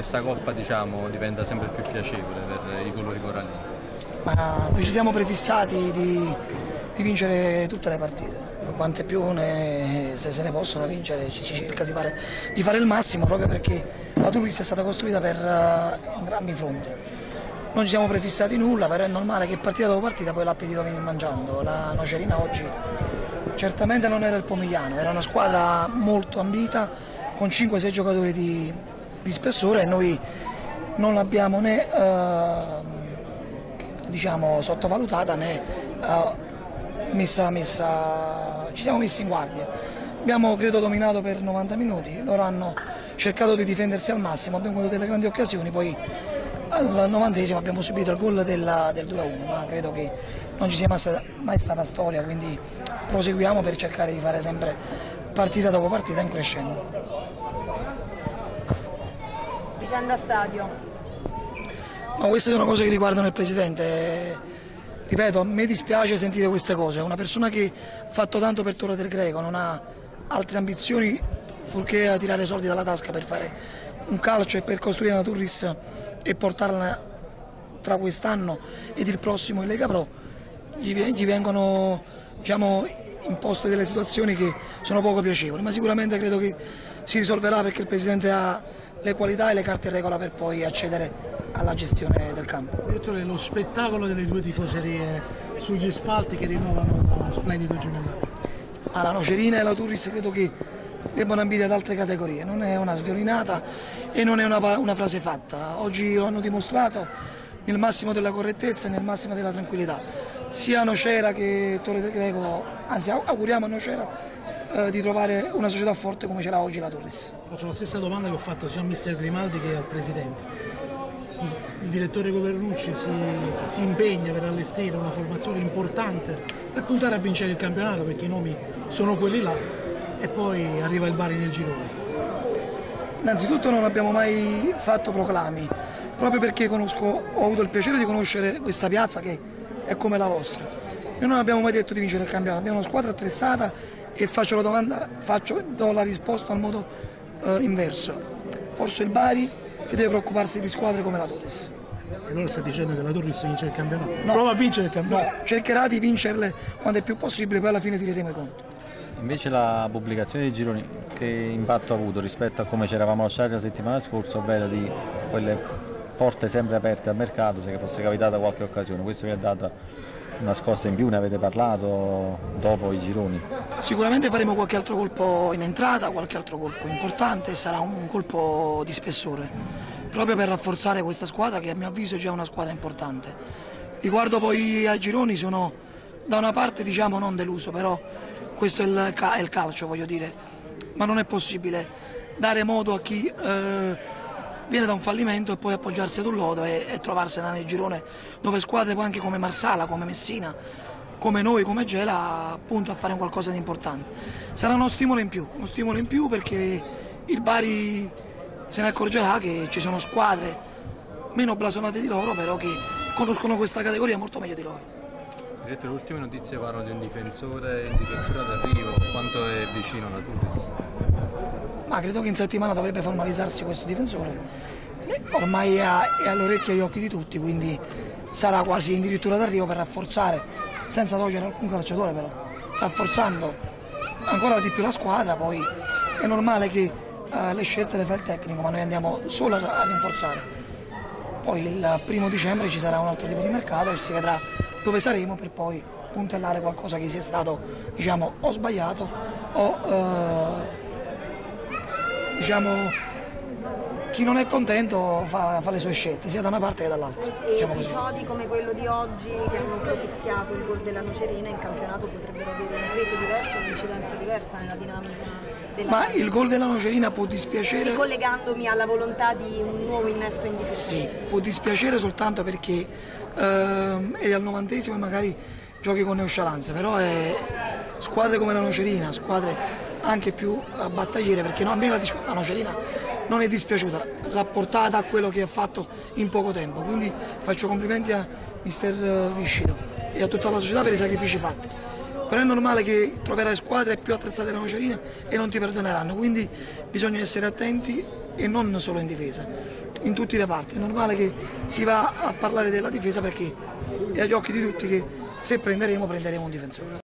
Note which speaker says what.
Speaker 1: questa coppa diciamo, diventa sempre più piacevole per i colori corallini?
Speaker 2: Ma noi ci siamo prefissati di, di vincere tutte le partite quante più ne, se se ne possono vincere ci, ci cerca di fare, di fare, il massimo proprio perché la Turis è stata costruita per uh, entrambi i fronti. Non ci siamo prefissati nulla, però è normale che partita dopo partita poi l'appetito viene mangiando. La Nocerina oggi certamente non era il Pomigliano, era una squadra molto ambita con 5-6 giocatori di, di, spessore e noi non l'abbiamo né uh, diciamo, sottovalutata né uh, messa, messa, ci siamo messi in guardia. Abbiamo credo dominato per 90 minuti, loro hanno cercato di difendersi al massimo, abbiamo avuto delle grandi occasioni, poi al novantesimo abbiamo subito il gol del 2-1, ma credo che non ci sia mai stata, mai stata storia, quindi proseguiamo per cercare di fare sempre partita dopo partita in crescendo.
Speaker 3: Vicenda stadio.
Speaker 2: Ma queste sono cose che riguardano il Presidente ripeto, a me dispiace sentire queste cose, una persona che ha fatto tanto per Torre del Greco, non ha altre ambizioni fuorché a tirare soldi dalla tasca per fare un calcio e per costruire una Turris e portarla tra quest'anno ed il prossimo in Lega Pro, gli, gli vengono diciamo, imposte delle situazioni che sono poco piacevoli, ma sicuramente credo che si risolverà perché il Presidente ha le qualità e le carte in regola per poi accedere alla gestione del campo.
Speaker 4: Direttore, lo spettacolo delle due tifoserie sugli spalti che rinnovano uno splendido gemellaggio.
Speaker 2: Ah, la Nocerina e la Turis credo che debbano ambire ad altre categorie, non è una sviolinata e non è una, una frase fatta. Oggi lo hanno dimostrato nel massimo della correttezza e nel massimo della tranquillità. Sia Nocera che Torre del Greco, anzi auguriamo a Nocera eh, di trovare una società forte come c'era oggi la Torres.
Speaker 4: Faccio la stessa domanda che ho fatto sia a mister Grimaldi che al Presidente il direttore Governucci si, si, impegna per allestire una formazione importante per puntare a vincere il campionato perché i nomi sono quelli là e poi arriva il Bari nel girone.
Speaker 2: Innanzitutto non abbiamo mai fatto proclami, proprio perché conosco, ho avuto il piacere di conoscere questa piazza che è come la vostra. Noi non abbiamo mai detto di vincere il campionato, abbiamo una squadra attrezzata e faccio la domanda, faccio, do la risposta al modo eh, inverso. Forse il Bari che deve preoccuparsi di squadre come la Torres.
Speaker 4: E allora sta dicendo che la Torres vince il campionato? No, Prova a vincere il campionato?
Speaker 2: No, cercherà di vincerle quando è più possibile, poi alla fine tireremo i conti.
Speaker 1: Invece la pubblicazione dei gironi che impatto ha avuto rispetto a come ci eravamo lasciati la settimana scorsa, ovvero di quelle porte sempre aperte al mercato se fosse capitata qualche occasione, questo vi ha dato una scossa in più, ne avete parlato dopo i gironi?
Speaker 2: Sicuramente faremo qualche altro colpo in entrata, qualche altro colpo importante, sarà un colpo di spessore, proprio per rafforzare questa squadra che a mio avviso è già una squadra importante. Riguardo poi ai gironi sono da una parte diciamo non deluso, però questo è il, calcio voglio dire, ma non è possibile dare modo a chi... Eh, viene da un fallimento e poi appoggiarsi ad un lodo e, e trovarsela nel girone dove squadre anche come Marsala, come Messina, come noi, come Gela, appunto a fare qualcosa di importante. Sarà uno stimolo in più, uno stimolo in più perché il Bari se ne accorgerà che ci sono squadre meno blasonate di loro, però che conoscono questa categoria molto meglio di loro.
Speaker 1: Diretto, le ultime notizie parlano di un difensore in dirittura d'arrivo, quanto è vicino alla Turis?
Speaker 2: Ma credo che in settimana dovrebbe formalizzarsi questo difensore. Ormai è, all'orecchio e agli occhi di tutti, quindi sarà quasi addirittura d'arrivo per rafforzare, senza togliere alcun calciatore però, rafforzando ancora di più la squadra, poi è normale che uh, le scelte le fa il tecnico, ma noi andiamo solo a, a rinforzare. Poi il primo dicembre ci sarà un altro tipo di mercato e si vedrà dove saremo per poi puntellare qualcosa che sia stato diciamo, o sbagliato o uh, diciamo, chi non è contento fa, fa, le sue scelte, sia da una parte che dall'altra.
Speaker 3: E diciamo episodi così. come quello di oggi che hanno propiziato il gol della Nocerina in campionato potrebbero avere un peso diverso, un'incidenza diversa nella dinamica della
Speaker 2: Ma il gol della Nocerina può dispiacere...
Speaker 3: Ricollegandomi alla volontà di un nuovo innesto in difesa.
Speaker 2: Sì, può dispiacere soltanto perché ehm, è al novantesimo e magari giochi con Neuscialanza, però è squadre come la Nocerina, squadre anche più battagliere perché no, a me la, la Nocerina non è dispiaciuta rapportata a quello che ha fatto in poco tempo quindi faccio complimenti a mister Viscido e a tutta la società per i sacrifici fatti però è normale che troverai squadre più attrezzate della Nocerina e non ti perdoneranno quindi bisogna essere attenti e non solo in difesa in tutti i reparti. È normale che si va a parlare della difesa perché è agli occhi di tutti che se prenderemo prenderemo un difensore.